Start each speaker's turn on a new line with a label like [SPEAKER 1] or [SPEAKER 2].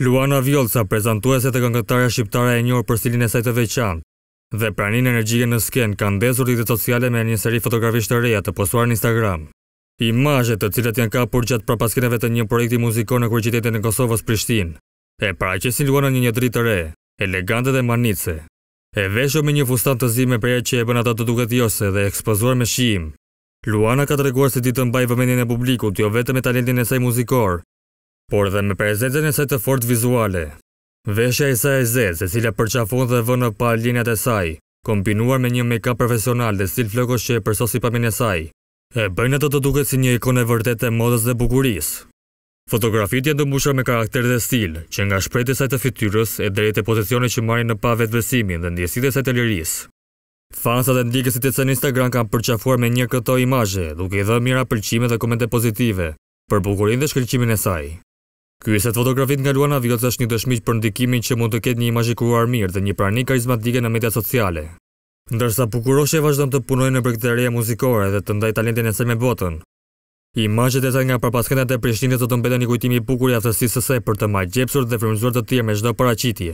[SPEAKER 1] Luana Vjollca, prezantuese dhe këngëtarja shqiptare e njohur për stilin e saj të veçantë dhe praninë energjike në skenë, ka ndezur rrjetet sociale me një seri fotografish të reja të postuara në Instagram. Imazhet, të cilat janë kapur gjatë prapaskenave të një projekti muzikor në kryeqytetin e Kosovës, Prishtinë, e paraqesin Luanën në një dritë të re, elegante dhe mahnitëse. E veshur me një fustan të zi me prerje që e bën atë të duket joshëse dhe e ekspozuar me shije, Luana ka treguar se di të mbajë vëmendjen e publikut jo vetëm me talentin e saj muzikor, por edhe me prezencën e saj të fortë vizuale. Veshja e saj e zezë, e cila përqafon dhe vë në pah linjat e saj, kombinuar me një make-up profesional dhe stil flokësh që e përsosi pamjen e saj, e bëjnë atë të duket si një ikonë e vërtetë e modës dhe bukurisë. Fotografitë janë të mbushura me karakter dhe stil, që nga shprehjet e saj të fytyrës e deri te pozicionet që marrin në pah vetëbesimin dhe ndjesitë e saj të lirisë. Fansat dhe ndjekësit e saj në Instagram kanë përqafuar me një këto imazhe, duke i dhënë mijëra pëlqime dhe komente pozitive, për bukurinë dhe shkëlqimin e saj. Ky set fotografish nga Luana Vjollca është një dëshmi për ndikimin që mund të ketë një imazh i kuruar mirë dhe një prani karizmatike në mediat sociale. Ndërsa bukuroshja vazhdon të punojë në projekte të reja muzikore dhe të ndajë talentin e saj me botën, imazhet e saj nga prapaskenat e Prishtinës do të mbeten një kujtim i bukur i aftësisë së saj për të magjepsur dhe frymëzuar të tjerë me çdo paraqitje.